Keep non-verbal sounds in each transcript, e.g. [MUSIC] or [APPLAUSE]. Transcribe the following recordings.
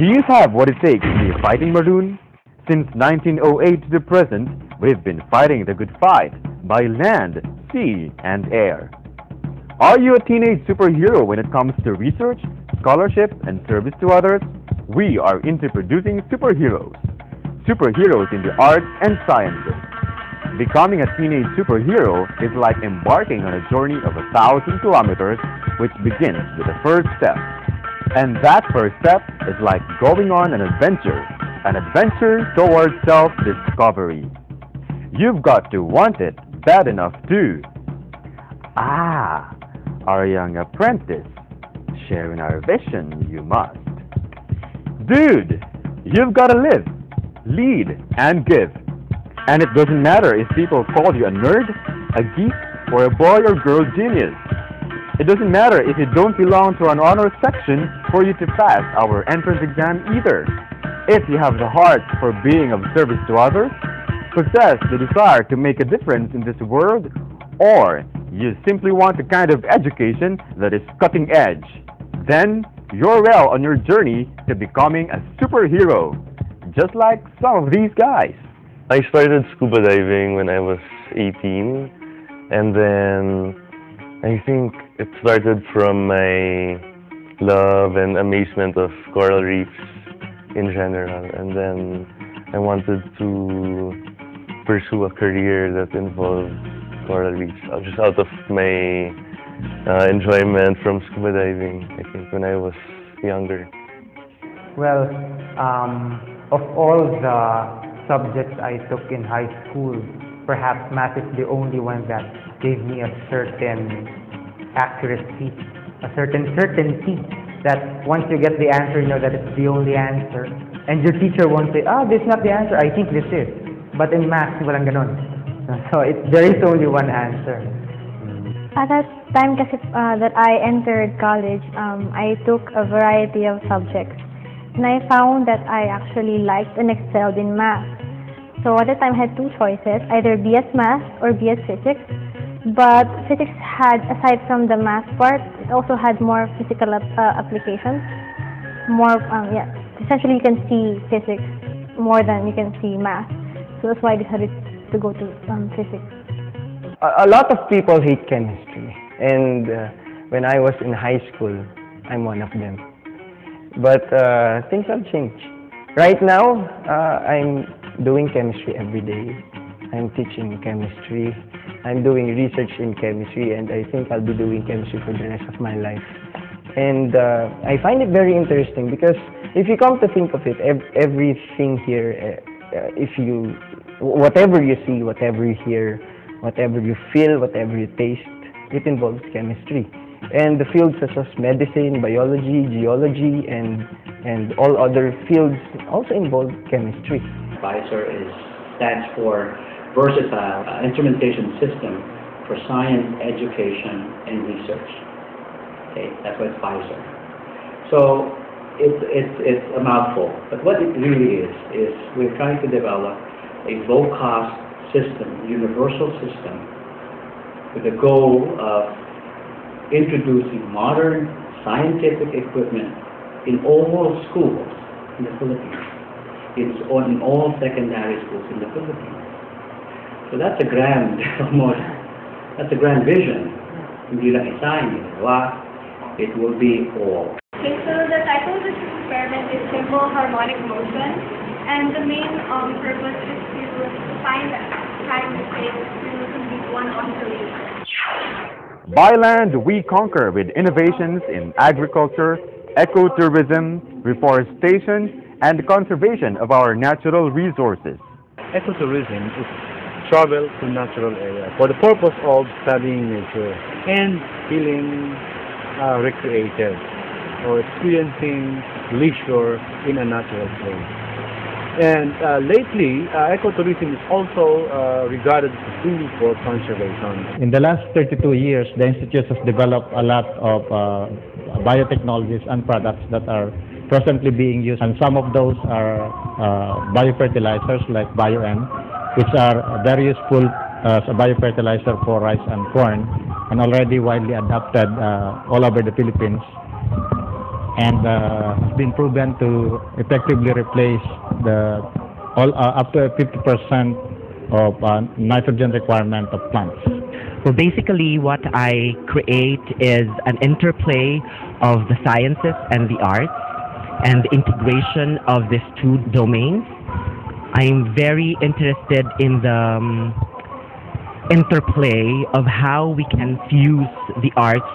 Do you have what it takes to be a fighting Maroon? Since 1908 to the present, we've been fighting the good fight by land, sea, and air. Are you a teenage superhero when it comes to research, scholarship, and service to others? We are into producing superheroes. Superheroes in the arts and sciences. Becoming a teenage superhero is like embarking on a journey of a thousand kilometers, which begins with the first step. And that first step is like going on an adventure, an adventure towards self-discovery. You've got to want it bad enough too. Ah, our young apprentice, sharing our vision you must. Dude, you've got to live, lead, and give. And it doesn't matter if people call you a nerd, a geek, or a boy or girl genius. It doesn't matter if you don't belong to an honor section for you to pass our entrance exam either. If you have the heart for being of service to others, possess the desire to make a difference in this world, or you simply want a kind of education that is cutting edge, then you're well on your journey to becoming a superhero, just like some of these guys. I started scuba diving when I was 18, and then I think it started from my love and amazement of coral reefs in general, and then I wanted to pursue a career that involved coral reefs, uh, just out of my uh, enjoyment from scuba diving, I think, when I was younger. Well, um, of all the subjects I took in high school, perhaps math is the only one that gave me a certain accuracy, a certain certainty that once you get the answer, you know that it's the only answer. And your teacher won't say, ah, this is not the answer, I think this is. But in math, walang ganon. [LAUGHS] So it, there is only one answer. At that time kasi uh, that I entered college, um, I took a variety of subjects. And I found that I actually liked and excelled in math. So at the time I had two choices, either BS Math or BS Physics. But physics had, aside from the math part, it also had more physical uh, applications. More, um, yeah, essentially you can see physics more than you can see math. So that's why I decided to go to um, physics. A, a lot of people hate chemistry, and uh, when I was in high school, I'm one of them. But uh, things have changed. Right now, uh, I'm doing chemistry every day. I'm teaching chemistry. I'm doing research in chemistry, and I think I'll be doing chemistry for the rest of my life. And uh, I find it very interesting because if you come to think of it, ev everything here, uh, uh, if you, whatever you see, whatever you hear, whatever you feel, whatever you taste, it involves chemistry. And the fields such as medicine, biology, geology, and, and all other fields also involve chemistry. VISSER is, stands for versatile uh, instrumentation system for science, education, and research. Okay, that's what VISSER. So it's, it's, it's a mouthful, but what it really is, is we're trying to develop a low-cost system, universal system, with the goal of introducing modern scientific equipment in all schools in the Philippines, in, in all secondary schools in the Philippines. So that's a grand, [LAUGHS] almost, that's a grand vision. Hindi lang isa, hindi dalawa. It will be all. Okay, so the title of this experiment is Simple Harmonic Motion, and the main um, purpose is to find the time it takes to complete one oscillation. By land, we conquer with innovations in agriculture, ecotourism, reforestation, and conservation of our natural resources. Ecotourism is travel to natural areas for the purpose of studying nature and feeling uh, recreated or experiencing leisure in a natural place. And uh, lately, uh, ecotourism is also uh, regarded as a tool for conservation. In the last 32 years, the Institute has developed a lot of uh, biotechnologies and products that are presently being used, and some of those are uh, biofertilizers like BioN, which are very useful as a biofertilizer for rice and corn, and already widely adopted uh, all over the Philippines. and uh, has been proven to effectively replace the all uh, up to 50% of uh, nitrogen requirement of plants. Well, basically, what I create is an interplay of the sciences and the arts and the integration of these two domains. I'm very interested in the um, interplay of how we can fuse the arts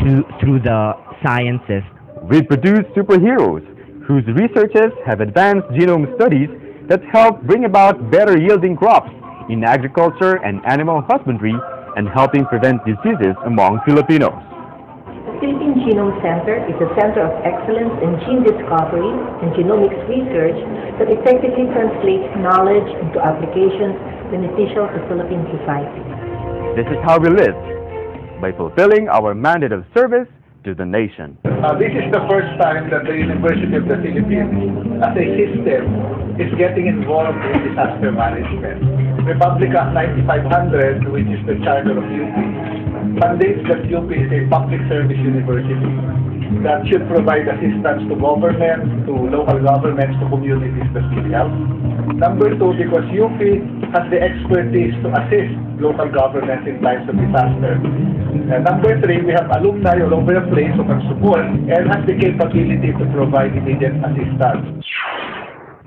to, through the sciences. We produce superheroes whose researches have advanced genome studies that help bring about better yielding crops in agriculture and animal husbandry and helping prevent diseases among Filipinos. The Philippine Genome Center is a center of excellence in gene discovery and genomics research that effectively translates knowledge into applications beneficial to Philippine society. This is how we live, by fulfilling our mandate of service to the nation. Uh, this is the first time that the University of the Philippines, as a system, is getting involved in disaster management. Republic Act 9500, which is the charter of UP, mandates that UP is a public service university that should provide assistance to government, to local governments, to communities that need help. Number two, because UP has the expertise to assist local governments in times of disaster. And number three, we have alumni all over the place who can support and has the capability to provide immediate assistance.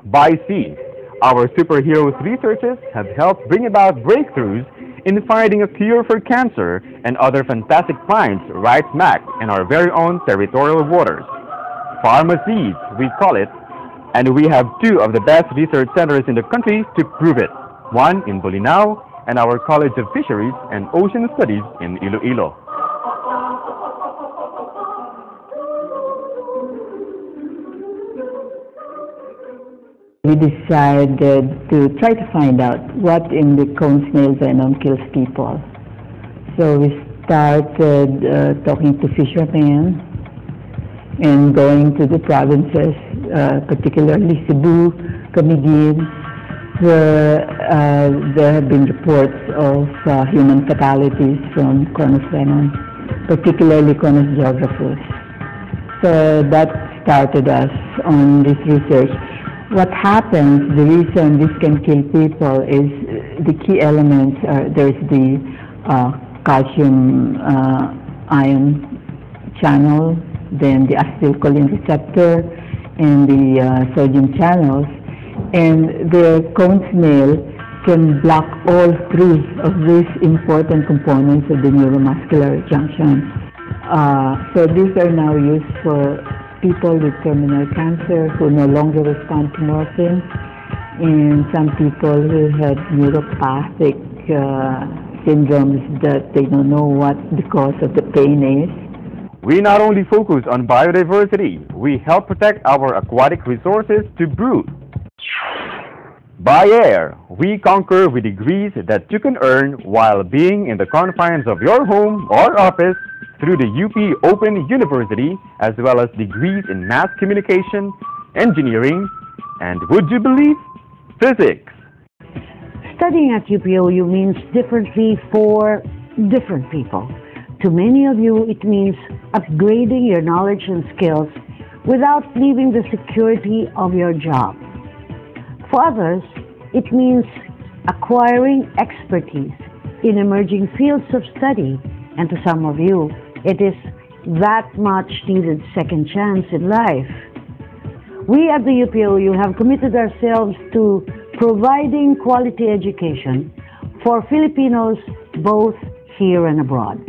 By sea, our superheroes researchers have helped bring about breakthroughs in finding a cure for cancer and other fantastic finds right smack in our very own territorial waters. Pharmacies, we call it, and we have two of the best research centers in the country to prove it. One in Bolinao and our College of Fisheries and Ocean Studies in Iloilo. We decided to try to find out what in the cone snail venom kills people. So we started uh, talking to fishermen and going to the provinces, uh, particularly Cebu, Camiguin, where uh, there have been reports of uh, human fatalities from conus venom, particularly conus geographus. So that started us on this research. What happens, the reason this can kill people is the key elements are there's the uh, calcium uh, ion channel, then the acetylcholine receptor, and the uh, sodium channels. And the cone snail can block all three of these important components of the neuromuscular junction. Uh, so these are now used for people with terminal cancer who no longer respond to morphine, and some people who have neuropathic uh, syndromes that they don't know what the cause of the pain is. We not only focus on biodiversity, we help protect our aquatic resources to brood. By air, we conquer with degrees that you can earn while being in the confines of your home or office through the UP Open University, as well as degrees in mass communication, engineering, and would you believe, physics. Studying at UPOU means differently for different people. To many of you, it means upgrading your knowledge and skills without leaving the security of your job. For others, it means acquiring expertise in emerging fields of study, and to some of you, it is that much needed second chance in life. We at the UPOU have committed ourselves to providing quality education for Filipinos both here and abroad.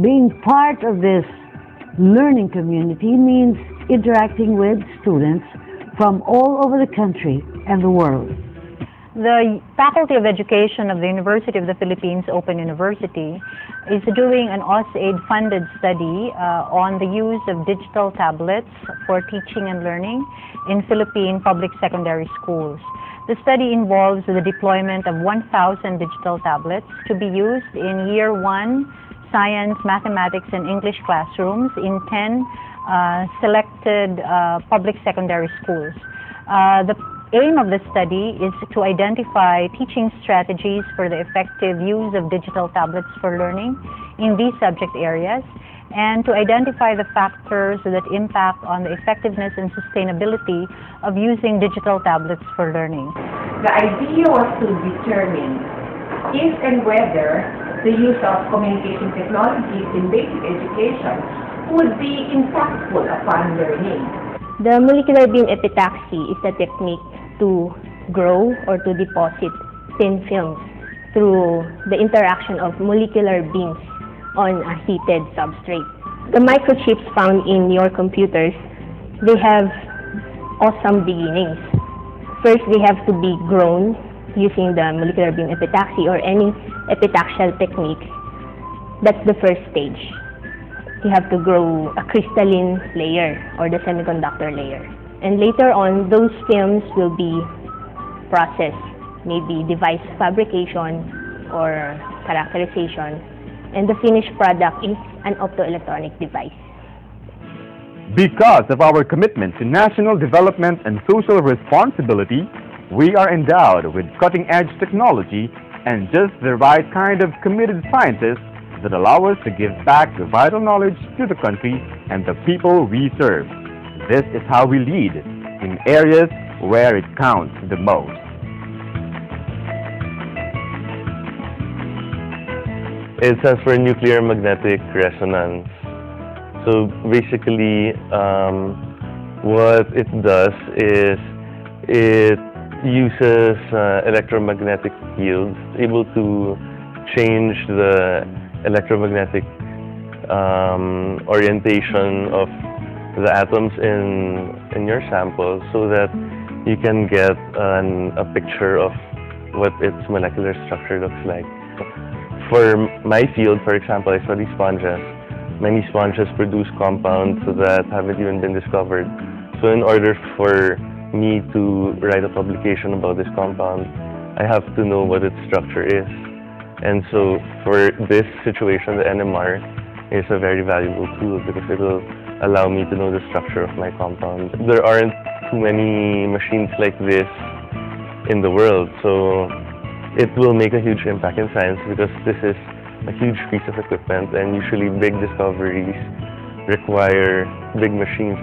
Being part of this learning community means interacting with students from all over the country and the world. The Faculty of Education of the University of the Philippines Open University is doing an AusAid funded study uh, on the use of digital tablets for teaching and learning in Philippine public secondary schools. The study involves the deployment of 1,000 digital tablets to be used in year one science, mathematics, and English classrooms in 10 uh, selected uh, public secondary schools. Uh, the aim of the study is to identify teaching strategies for the effective use of digital tablets for learning in these subject areas and to identify the factors that impact on the effectiveness and sustainability of using digital tablets for learning. The idea was to determine if and whether the use of communication technologies in basic education would be impactful upon learning. The molecular beam epitaxy is a technique to grow or to deposit thin films through the interaction of molecular beams on a heated substrate. The microchips found in your computers, they have awesome beginnings. First, they have to be grown using the molecular beam epitaxy or any epitaxial technique. That's the first stage. You have to grow a crystalline layer or the semiconductor layer. And later on, those films will be processed, maybe device fabrication or characterization and the finished product is an optoelectronic device. Because of our commitment to national development and social responsibility, we are endowed with cutting-edge technology and just the right kind of committed scientists that allow us to give back the vital knowledge to the country and the people we serve. This is how we lead in areas where it counts the most. It stands for nuclear magnetic resonance. So basically, um, what it does is it uses uh, electromagnetic fields, able to change the electromagnetic um, orientation of the atoms in in your sample, so that you can get an, a picture of what its molecular structure looks like. For my field, for example, I study sponges. Many sponges produce compounds that haven't even been discovered. So in order for me to write a publication about this compound, I have to know what its structure is. And so for this situation, the NMR is a very valuable tool because it will allow me to know the structure of my compound. There aren't too many machines like this in the world, so it will make a huge impact in science because this is a huge piece of equipment and usually big discoveries require big machines.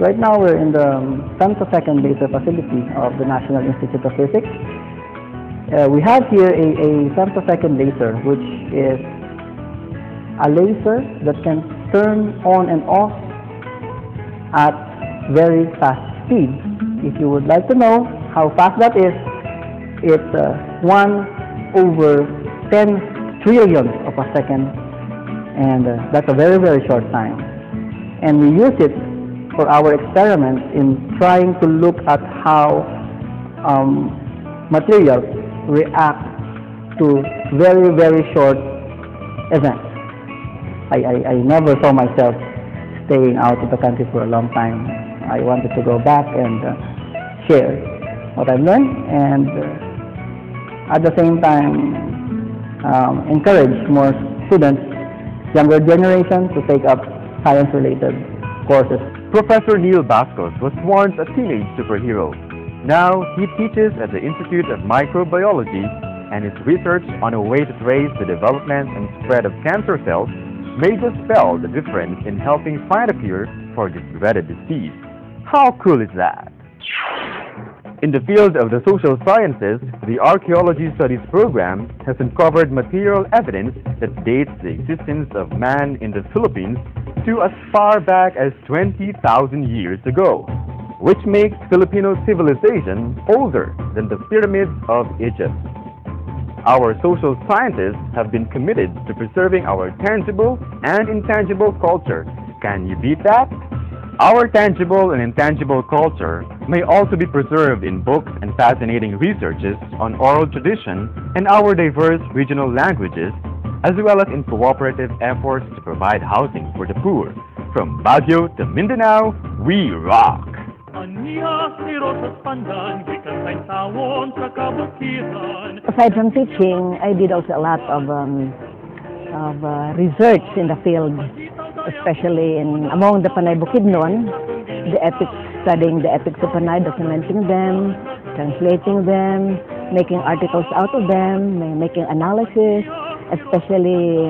Right now we're in the um, femtosecond laser facility of the National Institute of Physics. Uh, we have here a, a femtosecond laser which is a laser that can turn on and off at very fast speed. If you would like to know how fast that is, it's uh, 1 over 10 trillionth of a second and uh, that's a very very short time. And we use it for our experiments in trying to look at how um, materials react to very very short events. I, I, I never saw myself staying out of the country for a long time. I wanted to go back and uh, share what I've learned and uh, at the same time um, encourage more students, younger generation to take up science-related courses. Professor Neil Bascos was once a teenage superhero. Now he teaches at the Institute of Microbiology and his research on a way to trace the development and spread of cancer cells may just spell the difference in helping find a cure for this dreaded disease. How cool is that? In the field of the social sciences, the Archaeology Studies program has uncovered material evidence that dates the existence of man in the Philippines to as far back as 20,000 years ago, which makes Filipino civilization older than the pyramids of Egypt. Our social scientists have been committed to preserving our tangible and intangible culture. Can you beat that? Our tangible and intangible culture may also be preserved in books and fascinating researches on oral tradition and our diverse regional languages, as well as in cooperative efforts to provide housing for the poor. From Baguio to Mindanao, we rock! Aside from teaching, I did also a lot of um, of uh, research in the field, especially in among the Panay Bukidnon, the epics, studying the epics of Panay, documenting them, translating them, making articles out of them, making analysis, especially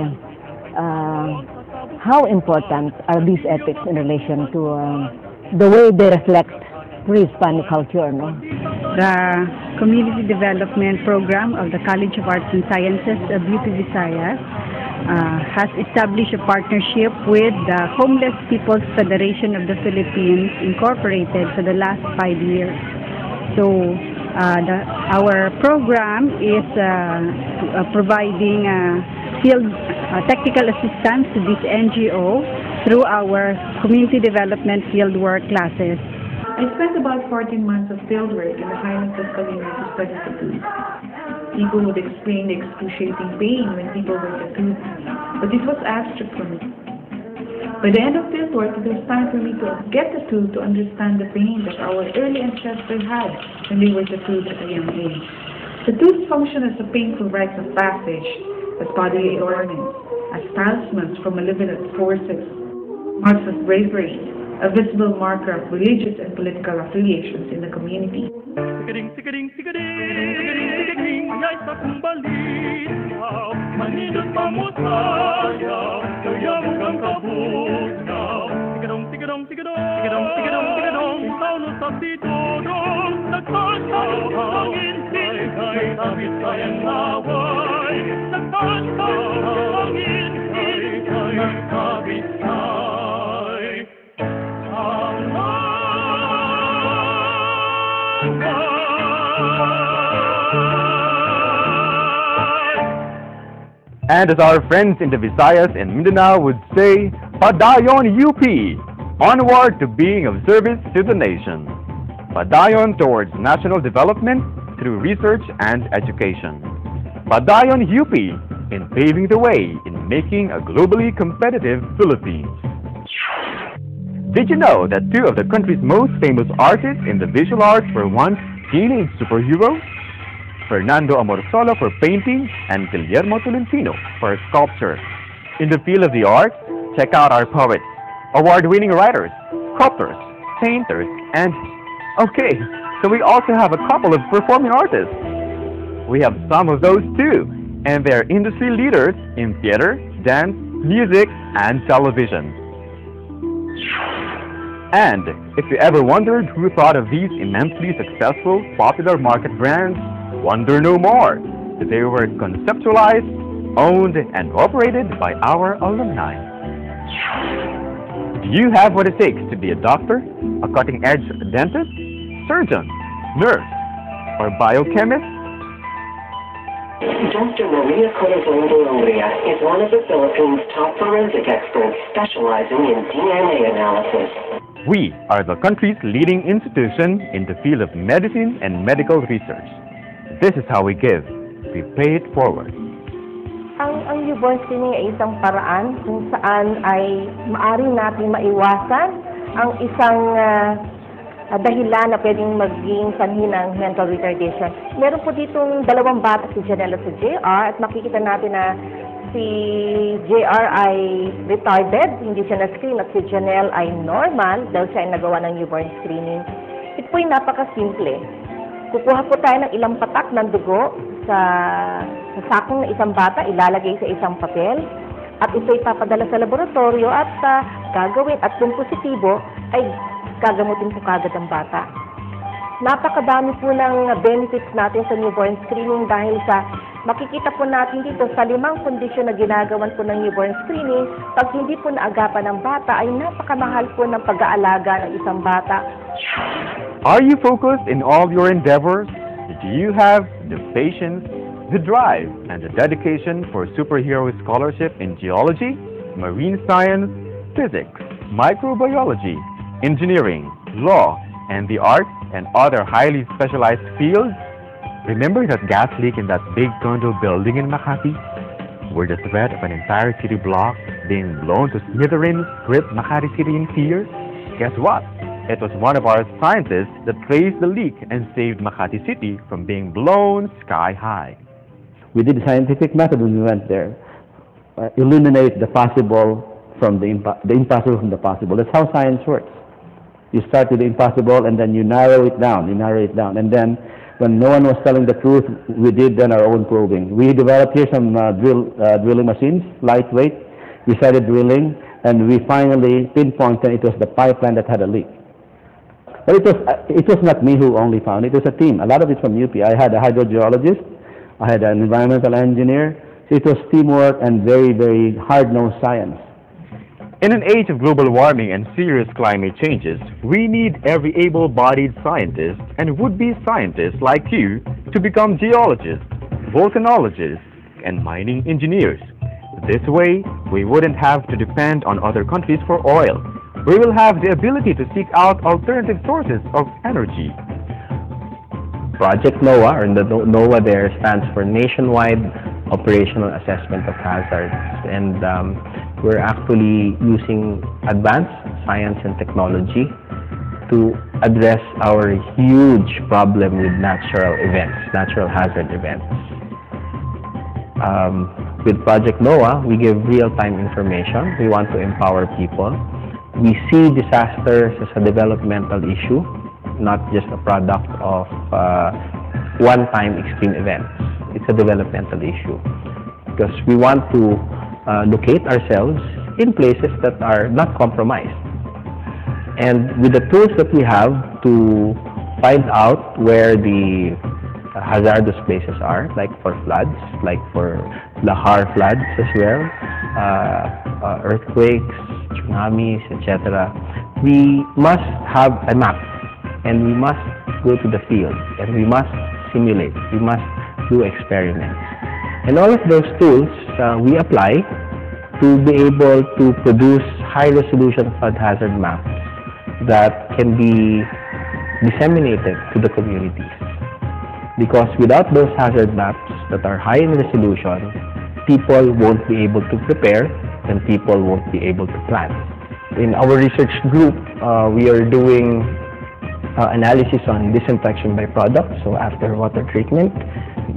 uh, how important are these epics in relation to um, the way they reflect pre-Hispanic culture, no? The Community Development Program of the College of Arts and Sciences of UP Visayas uh, has established a partnership with the Homeless People's Federation of the Philippines Incorporated for the last five years. So uh, the, our program is uh, uh, providing uh, field uh, technical assistance to this NGO through our community development fieldwork classes. I spent about 14 months of fieldwork in the highlands of Cavite to study tattoos. People would explain the excruciating pain when people were tattooed, but it was abstract for me. By the end of fieldwork, it was time for me to get tattooed to understand the pain that our early ancestors had when they were tattooed at a young age. Tattoos function as a painful rites of passage, as bodily ornaments, as talismans from malevolent forces, marks of bravery, a visible marker of religious and political affiliations in the community. Sigaring, sigaring, And as our friends in the Visayas and Mindanao would say, Padayon UP, onward to being of service to the nation. Padayon towards national development through research and education. Padayon UP in paving the way in making a globally competitive Philippines. Did you know that two of the country's most famous artists in the visual arts were once teenage superheroes? Fernando Amorsolo for painting and Guillermo Tolentino for sculpture. In the field of the arts, check out our poets, award-winning writers, sculptors, painters, and okay, so we also have a couple of performing artists. We have some of those too, and they're industry leaders in theater, dance, music, and television. And if you ever wondered who thought of these immensely successful popular market brands, wonder no more. They were conceptualized, owned, and operated by our alumni. Do you have what it takes to be a doctor, a cutting-edge dentist, surgeon, nurse, or biochemist? Dr. Maria Corazon de Ungria is one of the Philippines' top forensic experts specializing in DNA analysis. We are the country's leading institution in the field of medicine and medical research. This is how we give. We pay it forward. Ang, ang newborn screening ay isang paraan kung saan ay maari natin maiwasan ang isang ah, dahilan na pwedeng maging sanhi ng mental retardation. Meron po ditong dalawang bata, si Janelle at si JR, at makikita natin na si JR ay retarded, hindi siya na-screen, at si Janelle ay normal dahil siya ay nagawa ng newborn screening. Ito po ay napakasimple. Kukuha po tayo ng ilang patak ng dugo sa, sa sakong ng isang bata, ilalagay sa isang papel, at ito ipapadala sa laboratorio at ah, gagawin. At kung positibo, ay gagamutin po kagad ang bata. Napakadami po ng benefits natin sa newborn screening dahil sa makikita po natin dito sa limang kondisyon na ginagawan po ng newborn screening, pag hindi po naagapan ng bata, ay napakamahal po ng pag-aalaga ng isang bata. Are you focused in all your endeavors? Do you have the patience, the drive, and the dedication for superhero scholarship in geology, marine science, physics, microbiology, engineering, law, and the arts and other highly specialized fields? Remember that gas leak in that big condo building in Makati? Where the threat of an entire city block being blown to smithereens gripped Makati City in fear? Guess what? It was one of our scientists that traced the leak and saved Makati City from being blown sky high. We did scientific method when we went there. Uh, eliminate the possible from the, impo- the impossible from the possible. That's how science works. You start with the impossible and then you narrow it down, you narrow it down. And then when no one was telling the truth, we did then our own probing. We developed here some uh, drill, uh, drilling machines, lightweight. We started drilling, and we finally pinpointed it was the pipeline that had a leak. But it was, uh, it was not me who only found it. It was a team. A lot of it from UP. I had a hydrogeologist. I had an environmental engineer. So it was teamwork and very, very hard-nosed science. In an age of global warming and serious climate changes, we need every able-bodied scientist and would-be scientists like you to become geologists, volcanologists, and mining engineers. This way, we wouldn't have to depend on other countries for oil. We will have the ability to seek out alternative sources of energy. Project NOAH, or the No- NOAH there, stands for Nationwide Operational Assessment of Hazards. And um, we're actually using advanced science and technology to address our huge problem with natural events, natural hazard events. Um, with Project NOAH, we give real-time information. We want to empower people. We see disasters as a developmental issue, not just a product of uh, one-time extreme events. It's a developmental issue because we want to uh, locate ourselves in places that are not compromised. And with the tools that we have to find out where the hazardous places are, like for floods, like for Lahar floods as well, uh, uh, earthquakes, tsunamis, etc. We must have a map and we must go to the field and we must simulate, we must do experiments. And all of those tools uh, we apply to be able to produce high resolution flood hazard maps that can be disseminated to the communities. Because without those hazard maps that are high in resolution, people won't be able to prepare and people won't be able to plan. In our research group, uh, we are doing uh, analysis on disinfection by product. So after water treatment,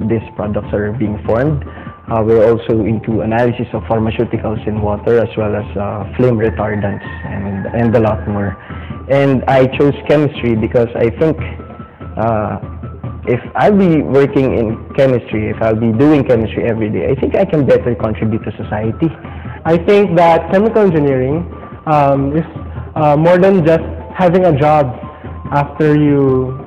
these products are being formed. Uh, we're also into analysis of pharmaceuticals in water as well as uh, flame retardants and, and a lot more. And I chose chemistry because I think uh, if I'll be working in chemistry, if I'll be doing chemistry every day, I think I can better contribute to society. I think that chemical engineering um, is uh, more than just having a job after you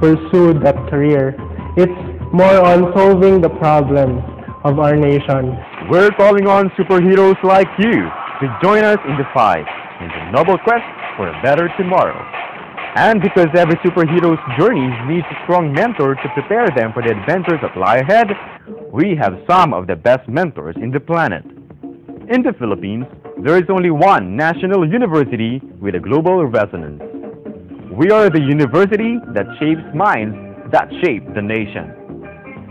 pursue that career. It's more on solving the problems of our nation. We're calling on superheroes like you to join us in the fight in the noble quest for a better tomorrow. And because every superhero's journey needs a strong mentor to prepare them for the adventures that lie ahead, we have some of the best mentors in the planet. In the Philippines, there is only one national university with a global resonance. We are the university that shapes minds that shape the nation.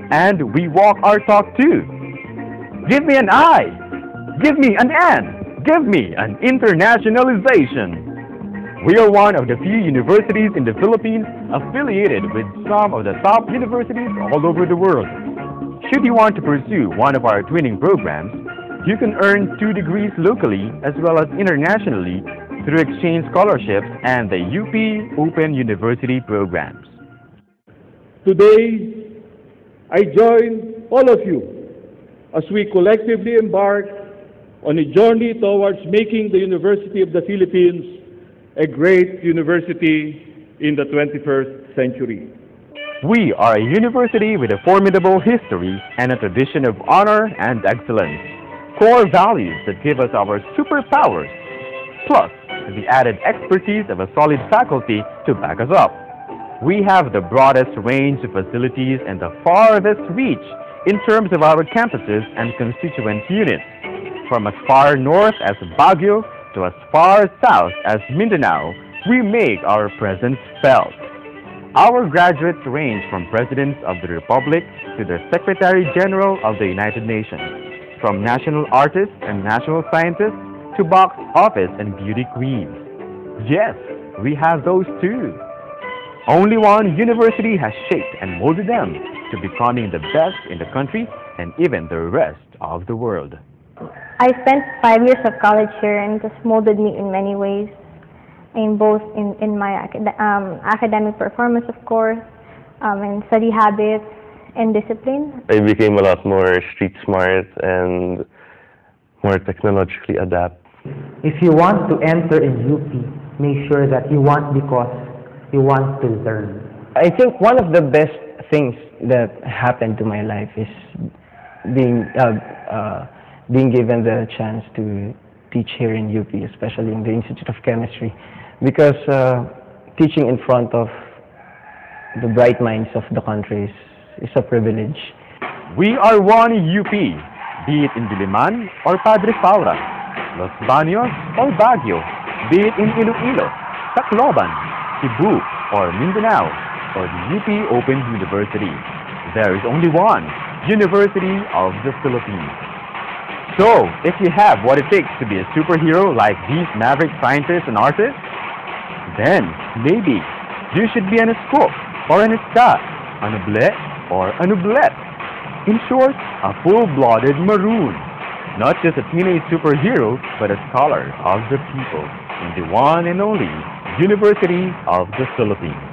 And we walk our talk too. Give me an I. Give me an N. Give me an internationalization. We are one of the few universities in the Philippines affiliated with some of the top universities all over the world. Should you want to pursue one of our twinning programs, you can earn two degrees locally as well as internationally through exchange scholarships and the UP Open University programs. Today, I join all of you as we collectively embark on a journey towards making the University of the Philippines a great university in the 21st century. We are a university with a formidable history and a tradition of honor and excellence. Core values that give us our superpowers, plus the added expertise of a solid faculty to back us up. We have the broadest range of facilities and the farthest reach in terms of our campuses and constituent units, from as far north as Baguio to as far south as Mindanao, we make our presence felt. Our graduates range from Presidents of the Republic to the Secretary General of the United Nations, from national artists and national scientists to box office and beauty queens. Yes, we have those too. Only one university has shaped and molded them to becoming the best in the country and even the rest of the world. I spent five years of college here and it has molded me in many ways, in both in, in my acad- um, academic performance, of course, um, and study habits and discipline. I became a lot more street smart and more technologically adept. If you want to enter in UP, make sure that you want because you want to learn. I think one of the best things that happened to my life is being uh, uh, being given the chance to teach here in UP, especially in the Institute of Chemistry, because uh, teaching in front of the bright minds of the country is, is a privilege. We are one UP, be it in Diliman or Padre Faura, Los Baños or Baguio, be it in Iloilo, Tacloban, Cebu or Mindanao, or the UP Open University. There is only one, University of the Philippines. So, if you have what it takes to be a superhero like these maverick scientists and artists, then maybe you should be an scoop or an star, an oblette or an oblette. In short, a full-blooded maroon. Not just a teenage superhero, but a scholar of the people in the one and only University of the Philippines.